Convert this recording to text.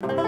you.